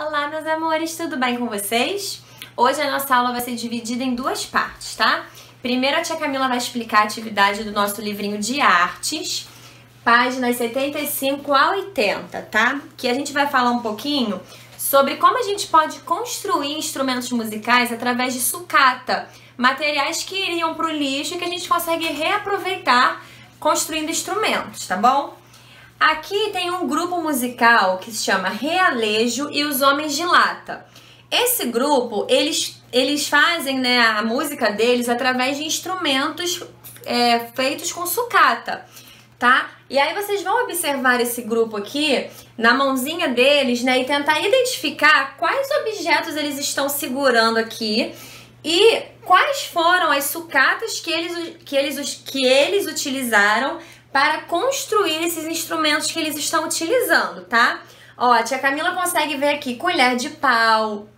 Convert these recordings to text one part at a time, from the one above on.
Olá, meus amores, tudo bem com vocês? Hoje a nossa aula vai ser dividida em duas partes, tá? Primeiro a tia Camila vai explicar a atividade do nosso livrinho de artes, páginas 75 a 80, tá? Que a gente vai falar um pouquinho sobre como a gente pode construir instrumentos musicais através de sucata, materiais que iriam para o lixo e que a gente consegue reaproveitar construindo instrumentos, tá bom? Aqui tem um grupo musical que se chama Realejo e os Homens de Lata. Esse grupo, eles, eles fazem né, a música deles através de instrumentos é, feitos com sucata, tá? E aí vocês vão observar esse grupo aqui na mãozinha deles, né, e tentar identificar quais objetos eles estão segurando aqui e quais foram as sucatas que eles, que eles, que eles utilizaram para construir esses instrumentos que eles estão utilizando, tá? Ó, a tia Camila consegue ver aqui colher de pau,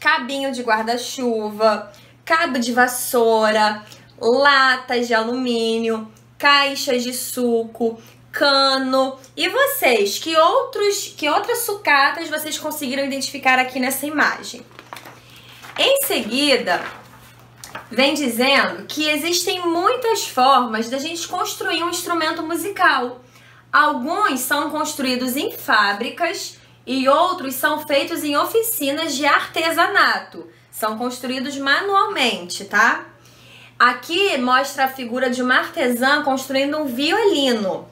cabinho de guarda-chuva, cabo de vassoura, latas de alumínio, caixas de suco, cano. E vocês, que outros, que outras sucatas vocês conseguiram identificar aqui nessa imagem? Em seguida, vem dizendo que existem muitas formas da gente construir um instrumento musical. Alguns são construídos em fábricas e outros são feitos em oficinas de artesanato. São construídos manualmente, tá? Aqui mostra a figura de uma artesã construindo um violino.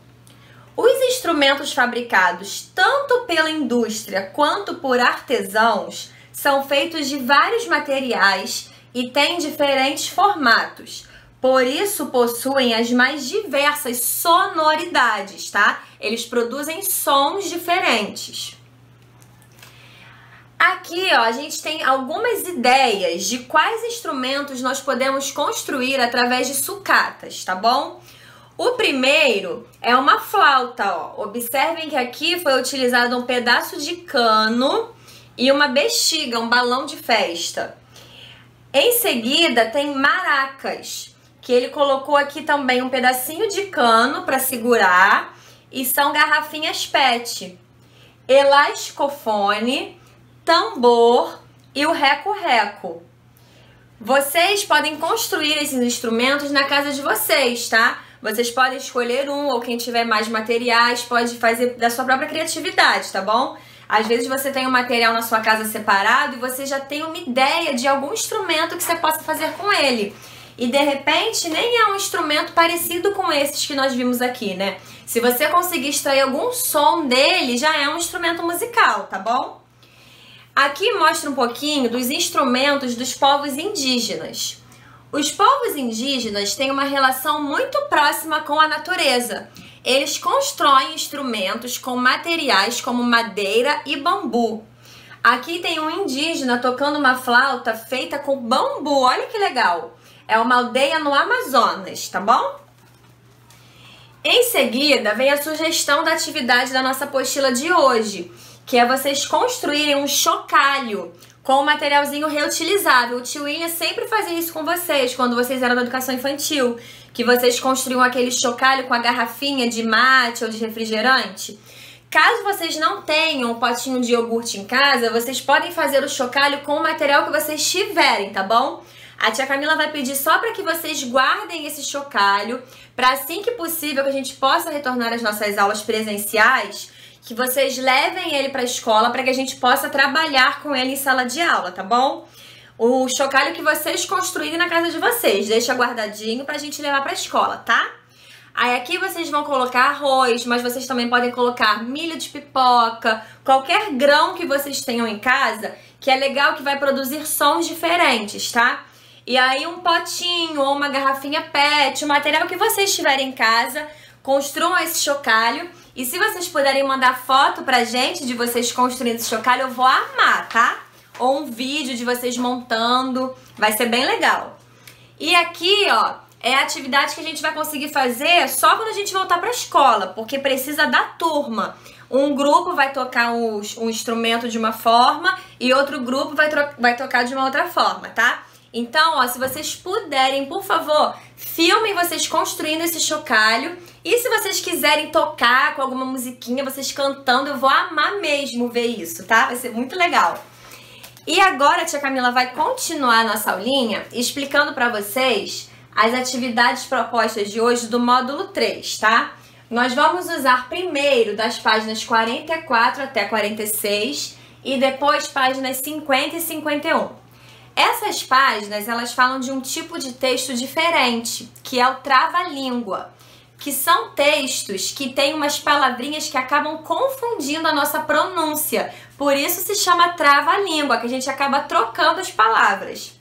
Os instrumentos fabricados tanto pela indústria quanto por artesãos são feitos de vários materiais e têm diferentes formatos. Por isso possuem as mais diversas sonoridades, tá? Eles produzem sons diferentes. Aqui, ó, a gente tem algumas ideias de quais instrumentos nós podemos construir através de sucatas, tá bom? O primeiro é uma flauta, ó. Observem que aqui foi utilizado um pedaço de cano e uma bexiga, um balão de festa. Em seguida, tem maracas, que ele colocou aqui também um pedacinho de cano para segurar e são garrafinhas PET. Elasticofone, tambor e o reco-reco. Vocês podem construir esses instrumentos na casa de vocês, tá? Vocês podem escolher um ou quem tiver mais materiais pode fazer da sua própria criatividade, tá bom? Às vezes você tem um material na sua casa separado e você já tem uma ideia de algum instrumento que você possa fazer com ele. E de repente nem é um instrumento parecido com esses que nós vimos aqui, né? Se você conseguir extrair algum som dele, já é um instrumento musical, tá bom? Aqui mostra um pouquinho dos instrumentos dos povos indígenas. Os povos indígenas têm uma relação muito próxima com a natureza. Eles constroem instrumentos com materiais como madeira e bambu. Aqui tem um indígena tocando uma flauta feita com bambu. Olha que legal. É uma aldeia no Amazonas, tá bom? Em seguida, vem a sugestão da atividade da nossa apostila de hoje, que é vocês construírem um chocalho com um materialzinho reutilizável. O tio William sempre fazia isso com vocês quando vocês eram da educação infantil, que vocês construíam aquele chocalho com a garrafinha de mate ou de refrigerante. Caso vocês não tenham um potinho de iogurte em casa, vocês podem fazer o chocalho com o material que vocês tiverem, tá bom? A tia Camila vai pedir só para que vocês guardem esse chocalho, para assim que possível que a gente possa retornar às nossas aulas presenciais, que vocês levem ele para a escola para que a gente possa trabalhar com ele em sala de aula, tá bom? O chocalho que vocês construírem na casa de vocês, deixa guardadinho pra gente levar pra escola, tá? Aí aqui vocês vão colocar arroz, mas vocês também podem colocar milho de pipoca, qualquer grão que vocês tenham em casa, que é legal que vai produzir sons diferentes, tá? E aí um potinho ou uma garrafinha PET, o material que vocês tiverem em casa, construam esse chocalho e se vocês puderem mandar foto pra gente de vocês construindo esse chocalho, eu vou amar, tá? Ou um vídeo de vocês montando, vai ser bem legal. E aqui, ó, é a atividade que a gente vai conseguir fazer só quando a gente voltar pra escola, porque precisa da turma. Um grupo vai tocar um, um instrumento de uma forma e outro grupo vai, vai tocar de uma outra forma, tá? Então, ó, se vocês puderem, por favor, filmem vocês construindo esse chocalho. E se vocês quiserem tocar com alguma musiquinha, vocês cantando, eu vou amar mesmo ver isso, tá? Vai ser muito legal. E agora a tia Camila vai continuar a nossa aulinha explicando para vocês as atividades propostas de hoje do módulo 3, tá? Nós vamos usar primeiro das páginas 44 até 46 e depois páginas 50 e 51. Essas páginas, elas falam de um tipo de texto diferente, que é o trava-língua, que são textos que têm umas palavrinhas que acabam confundindo a nossa pronúncia. Por isso se chama trava-língua, que a gente acaba trocando as palavras.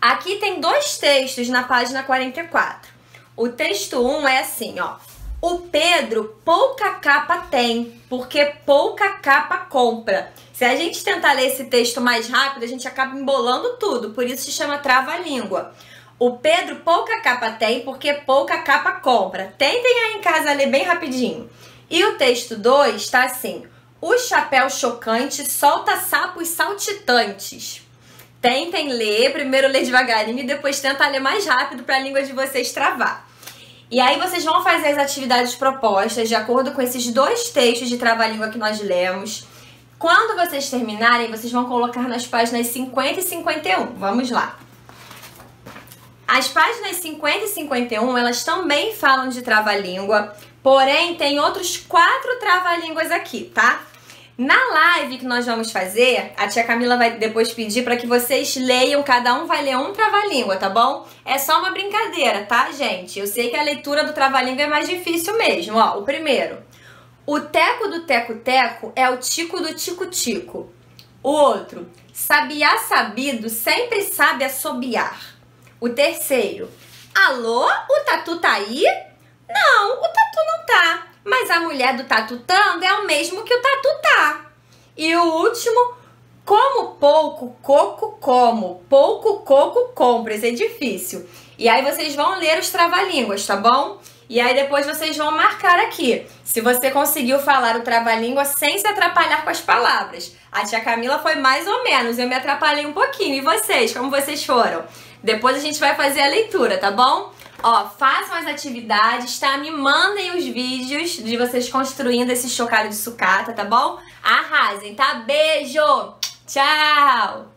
Aqui tem dois textos na página 44. O texto 1 é assim, ó. O Pedro pouca capa tem, porque pouca capa compra. Se a gente tentar ler esse texto mais rápido, a gente acaba embolando tudo, por isso se chama trava-língua. O Pedro pouca capa tem, porque pouca capa compra. Tentem aí em casa ler bem rapidinho. E o texto 2 está assim: O chapéu chocante solta sapos saltitantes. Tentem ler, primeiro ler devagarinho e depois tenta ler mais rápido para a língua de vocês travar. E aí vocês vão fazer as atividades propostas de acordo com esses dois textos de trava-língua que nós lemos. Quando vocês terminarem, vocês vão colocar nas páginas 50 e 51. Vamos lá. As páginas 50 e 51, elas também falam de trava-língua, porém tem outros quatro trava-línguas aqui, tá? Na live que nós vamos fazer, a tia Camila vai depois pedir para que vocês leiam, cada um vai ler um trava-língua, tá bom? É só uma brincadeira, tá, gente? Eu sei que a leitura do trava-língua é mais difícil mesmo, ó. O primeiro. O teco do teco-teco é o tico do tico-tico. O outro. Sabiá sabido sempre sabe assobiar. O terceiro. Alô, o tatu tá aí? Não, o tatu não tá. Mas a mulher do tatutando é o mesmo que o tatu tá. E o último, como pouco, coco como. Pouco, coco compra. Esse é difícil. E aí vocês vão ler os trava-línguas, tá bom? E aí depois vocês vão marcar aqui. Se você conseguiu falar o trava-língua sem se atrapalhar com as palavras. A tia Camila foi mais ou menos. Eu me atrapalhei um pouquinho. E vocês? Como vocês foram? Depois a gente vai fazer a leitura, tá bom? Ó, façam as atividades, tá? Me mandem os vídeos de vocês construindo esse chocalho de sucata, tá bom? Arrasem, tá? Beijo! Tchau!